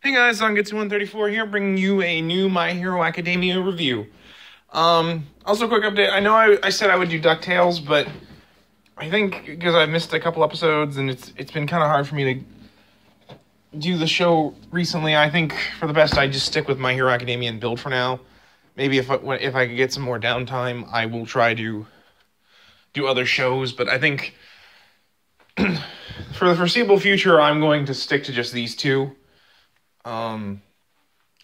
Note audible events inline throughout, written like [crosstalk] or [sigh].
Hey guys, Zangetsu134 here, bringing you a new My Hero Academia review. Um, also, quick update. I know I, I said I would do DuckTales, but I think because I missed a couple episodes and it's it's been kind of hard for me to do the show recently, I think for the best I just stick with My Hero Academia and build for now. Maybe if I, if I could get some more downtime, I will try to do other shows, but I think [clears throat] for the foreseeable future, I'm going to stick to just these two. Um,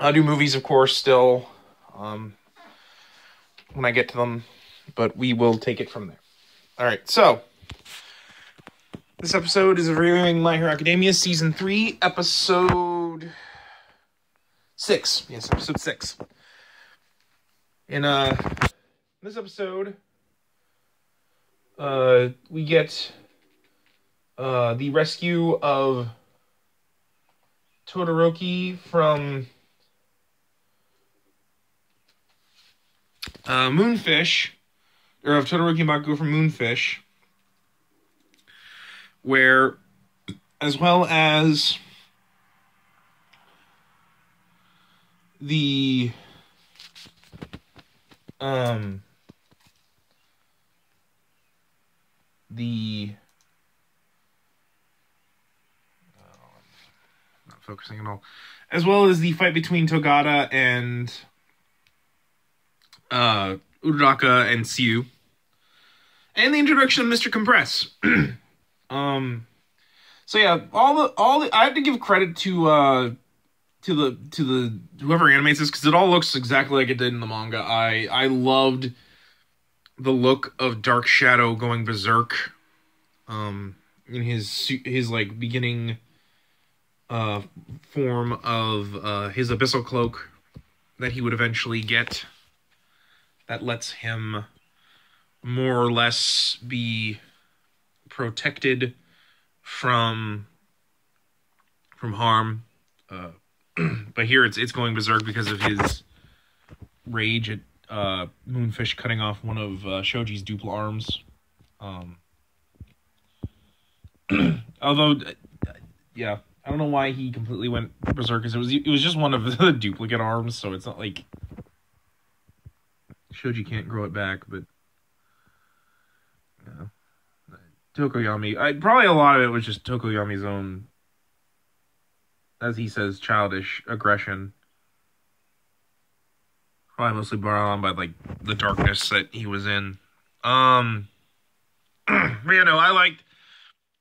I'll do movies, of course, still um, when I get to them, but we will take it from there. All right, so this episode is reviewing My Hero Academia season three, episode six. Yes, episode six. In uh, this episode, uh, we get uh the rescue of Todoroki from uh, Moonfish, or of Todoroki Bakugo from Moonfish, where, as well as the um the focusing at all, as well as the fight between Togata and uh, Uraraka and Tsu, and the introduction of Mr. Compress. [clears throat] um, so yeah, all the all the I have to give credit to uh to the to the whoever animates this because it all looks exactly like it did in the manga. I I loved the look of Dark Shadow going berserk, um, in his his like beginning uh, form of uh, his abyssal cloak that he would eventually get that lets him more or less be protected from from harm. Uh, [clears throat] but here it's it's going berserk because of his rage at uh, moonfish cutting off one of uh, shoji's duple arms. Um, [clears throat] although yeah I don't know why he completely went berserk because it was it was just one of [laughs] the duplicate arms, so it's not like Shoji can't grow it back, but yeah. Tokoyami, I probably a lot of it was just Tokoyami's own, as he says, childish aggression. Probably mostly brought on by like the darkness that he was in. Um, [clears throat] but you know, I liked,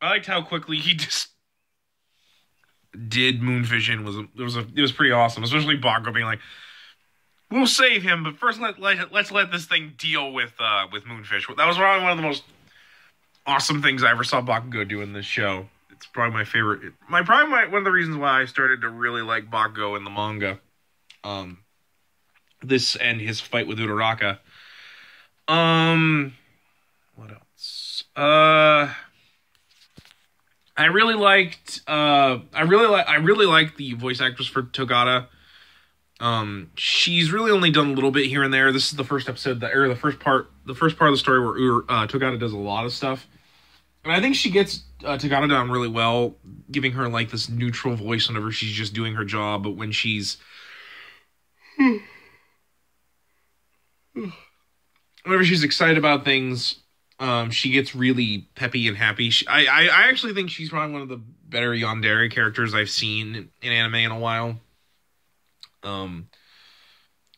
I liked how quickly he [laughs] just did Moonfish in was it was a, it was pretty awesome, especially Bakugo being like, "We'll save him, but first let, let let's let this thing deal with uh with Moonfish." That was probably one of the most awesome things I ever saw Bakugo do in this show. It's probably my favorite. My probably my, one of the reasons why I started to really like Bakugo in the manga. Um, this and his fight with Uraraka. Um, what else? Uh I really liked uh I really like I really like the voice actress for Togata. Um she's really only done a little bit here and there. This is the first episode that or the first part the first part of the story where uh, Togata does a lot of stuff. And I think she gets uh, Togata down really well, giving her like this neutral voice whenever she's just doing her job, but when she's [sighs] [sighs] whenever she's excited about things, um, she gets really peppy and happy. She, I, I, I actually think she's probably one of the better Yandere characters I've seen in anime in a while. Um,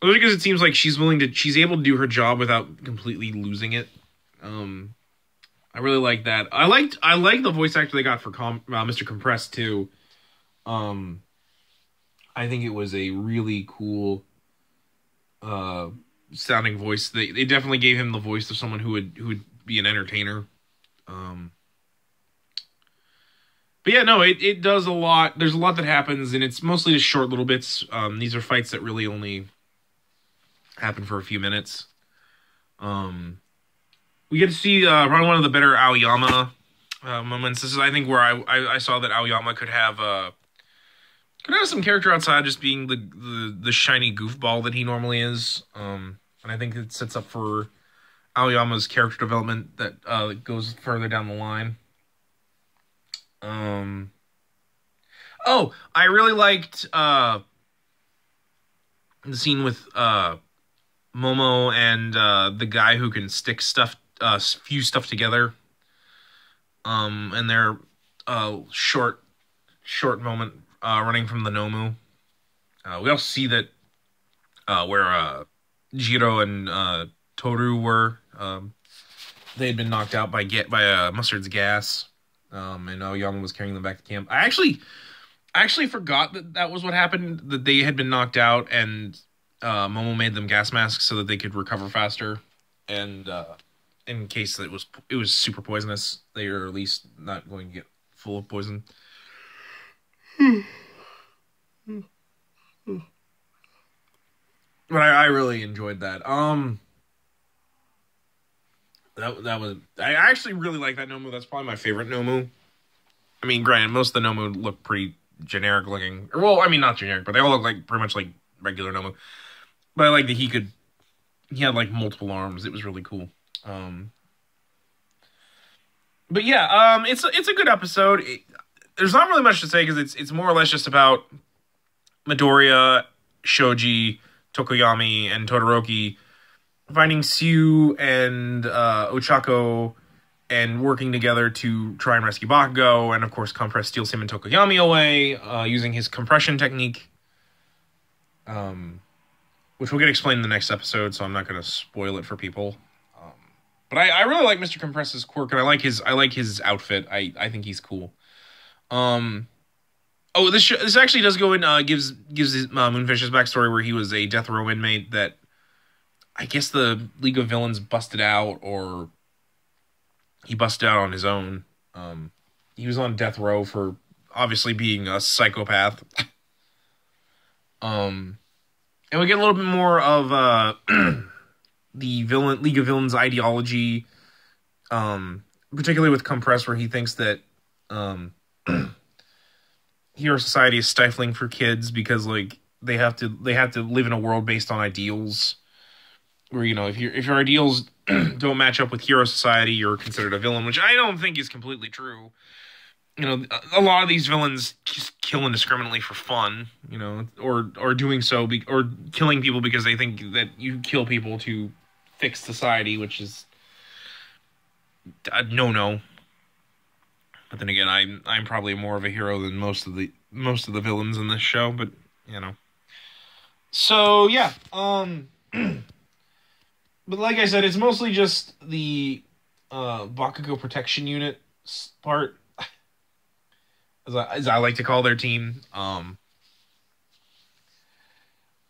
because it seems like she's willing to, she's able to do her job without completely losing it. Um, I really like that. I liked, I like the voice actor they got for Com, uh, Mr. Compress too. Um, I think it was a really cool, uh, sounding voice. They, they definitely gave him the voice of someone who would, who would be an entertainer. Um, but yeah, no, it, it does a lot. There's a lot that happens, and it's mostly just short little bits. Um, these are fights that really only happen for a few minutes. Um, we get to see uh, probably one of the better Aoyama uh, moments. This is, I think, where I, I, I saw that Aoyama could have uh, could have some character outside just being the, the the shiny goofball that he normally is. Um, and I think it sets up for Aoyama's character development that uh, goes further down the line. Um, Oh, I really liked uh the scene with uh Momo and uh the guy who can stick stuff uh fuse stuff together. Um and their uh short short moment uh running from the Nomu. Uh we also see that uh where uh Jiro and uh Toru were um they had been knocked out by get by uh mustard's gas. Um and Aoyama was carrying them back to camp. I actually I actually forgot that that was what happened. That they had been knocked out, and uh, Momo made them gas masks so that they could recover faster. And uh, in case it was it was super poisonous, they are at least not going to get full of poison. [sighs] but I, I really enjoyed that. Um, that that was I actually really like that Nomu. That's probably my favorite Nomu. I mean, granted, most of the Nomu look pretty generic looking. Well, I mean, not generic, but they all look like pretty much like regular Nomu. But I like that he could. He had like multiple arms. It was really cool. Um, but yeah, um, it's it's a good episode. It, there's not really much to say because it's it's more or less just about Midoriya, Shoji, Tokoyami, and Todoroki finding Tsu and uh, Ochako and working together to try and rescue Bakugo. And of course, Compress steals him and Tokoyami away uh, using his compression technique, um, which will get explained in the next episode. So I'm not going to spoil it for people. Um, but I, I really like Mr. Compress's quirk, and I like his I like his outfit. I I think he's cool. Um. Oh, this sh- this actually does go in uh, gives gives his, uh, Moonfish's backstory where he was a death row inmate that I guess the League of Villains busted out or he busted out on his own. Um, he was on death row for obviously being a psychopath. [laughs] um, and we get a little bit more of uh, [clears throat] the villain League of Villains ideology, um, particularly with Compress, where he thinks that um, [clears throat] hero society is stifling for kids because like they have to they have to live in a world based on ideals where you know if your if your ideals [clears throat] don't match up with hero society, you're considered a villain, which I don't think is completely true. You know, a lot of these villains just kill indiscriminately for fun, you know, or or doing so be, or killing people because they think that you kill people to fix society, which is a no no. But then again, I'm I'm probably more of a hero than most of the most of the villains in this show, but you know. So yeah, um [clears throat] but like I said, it's mostly just the uh, Bakugo Protection Unit part, [sighs] as I, as I like to call their team. Um,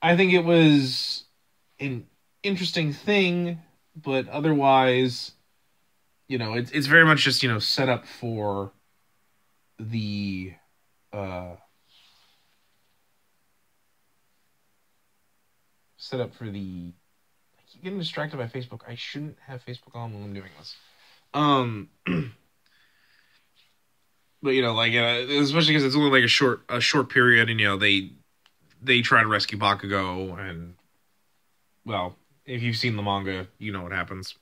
I think it was an interesting thing, but otherwise, you know, it's it's very much just you know set up for the uh, set up for the getting distracted by Facebook. I shouldn't have Facebook on when I'm doing this. Um, [clears throat] but you know, like uh, especially because it's only like a short a short period, and you know they they try to rescue Bakugo, and well, if you've seen the manga, you know what happens.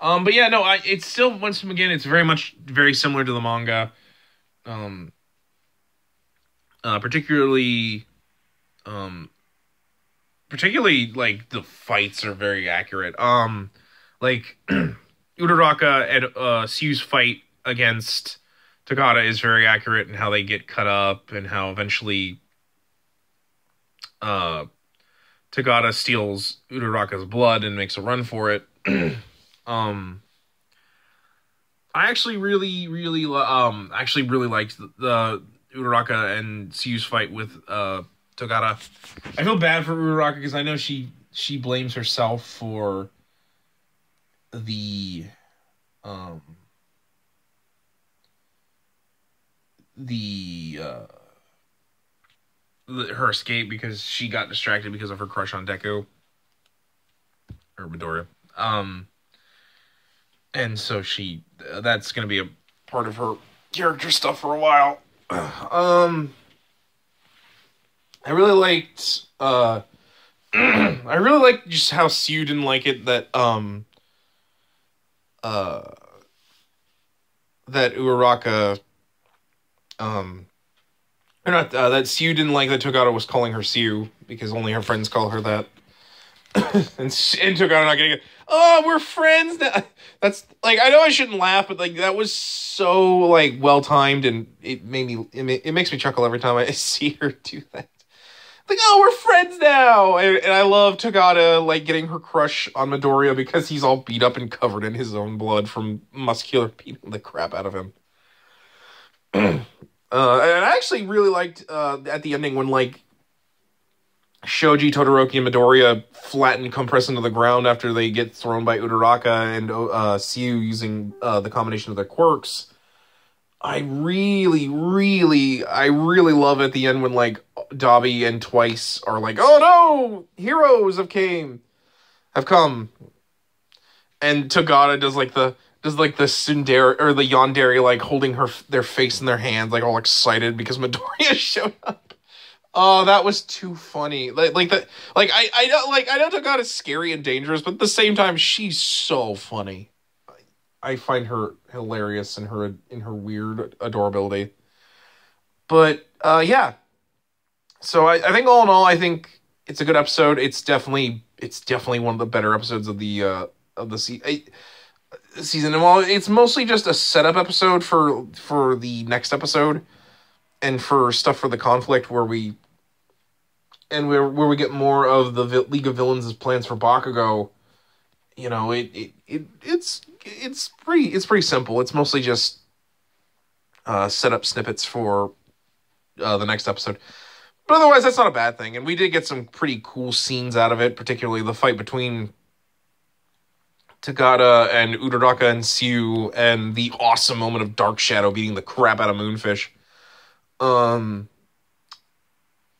um, but yeah, no, I it's still once again, it's very much very similar to the manga. Um, uh, particularly, um, particularly like the fights are very accurate. Um, like [clears throat] Uraraka and uh, Tsu's fight against Togata is very accurate in how they get cut up and how eventually uh Togata steals Uraraka's blood and makes a run for it. [clears throat] um I actually really really um actually really liked the, the Uraraka and Tsu's fight with uh Togata. I feel bad for Uraraka because I know she she blames herself for the um the uh the, her escape because she got distracted because of her crush on Deku or Midoriya. Um and so she that's going to be a part of her character stuff for a while. [clears throat] um I really liked uh [clears throat] I really liked just how Tsu didn't like it that um uh that Uraraka um or not uh, that Tsu didn't like that Togata was calling her Tsu because only her friends call her that. [coughs] and and Togata not getting it. Oh, we're friends now. [laughs] That's like I know I shouldn't laugh, but like that was so like well timed, and it made me it, it makes me chuckle every time I [laughs] see her do that. Like, oh, we're friends now, and, and I love Togata like getting her crush on Midoriya because he's all beat up and covered in his own blood from muscular beating the crap out of him. [clears throat] Uh, and I actually really liked uh, at the ending when like Shoji, Todoroki, and Midoriya flatten compress into the ground after they get thrown by Uraraka and uh, Tsu using uh, the combination of their quirks. I really, really, I really love at the end when like Dabi and Twice are like, "Oh no, heroes have came, have come," and Togata does like the does like the Tsundere or the Yandere like holding her their face in their hands, like all excited because [laughs] Midoriya showed up. Oh, that was too funny. Like like that like I I know like I know Togata is scary and dangerous, but at the same time she's so funny. I find her hilarious in her in her weird adorability. But uh yeah. So I, I think all in all I think it's a good episode. It's definitely it's definitely one of the better episodes of the uh of the season season. And while it's mostly just a setup episode for for the next episode, and for stuff for the conflict where we and where where we get more of the Vi- League of Villains' plans for Bakugo, you know, it, it it it's it's pretty it's pretty simple. It's mostly just uh, set up snippets for uh, the next episode. But otherwise, that's not a bad thing. And we did get some pretty cool scenes out of it, particularly the fight between Togata and Uraraka and Tsu, and the awesome moment of Dark Shadow beating the crap out of Moonfish. Um,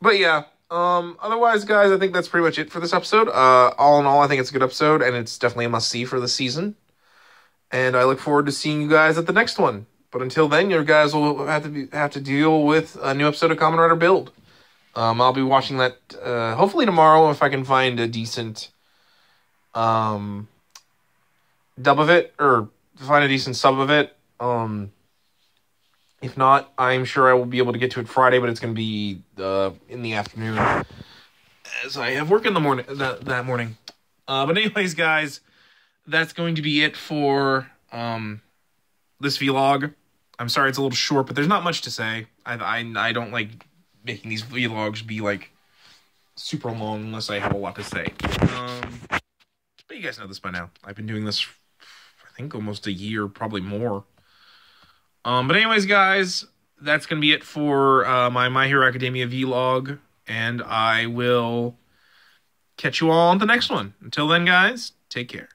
but yeah. Um, otherwise, guys, I think that's pretty much it for this episode. Uh, all in all, I think it's a good episode, and it's definitely a must see for the season. And I look forward to seeing you guys at the next one. But until then, you guys will have to be, have to deal with a new episode of Kamen Rider Build. Um, I'll be watching that uh, hopefully tomorrow if I can find a decent um dub of it or find a decent sub of it. Um, if not, I'm sure I will be able to get to it Friday, but it's going to be uh, in the afternoon as I have work in the morning that that morning. Uh, but anyways, guys, that's going to be it for um, this vlog. I'm sorry it's a little short, but there's not much to say. I I, I don't like making these vlogs be like super long unless I have a lot to say. Um, but you guys know this by now. I've been doing this I think almost a year, probably more. Um, but anyways, guys, that's gonna be it for uh, my My Hero Academia vlog, and I will catch you all on the next one. Until then, guys, take care.